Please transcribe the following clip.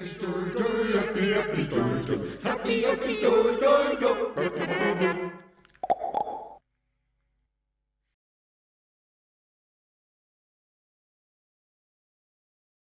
Happy doo doo, happy happy doo doo, happy happy doo doo doo.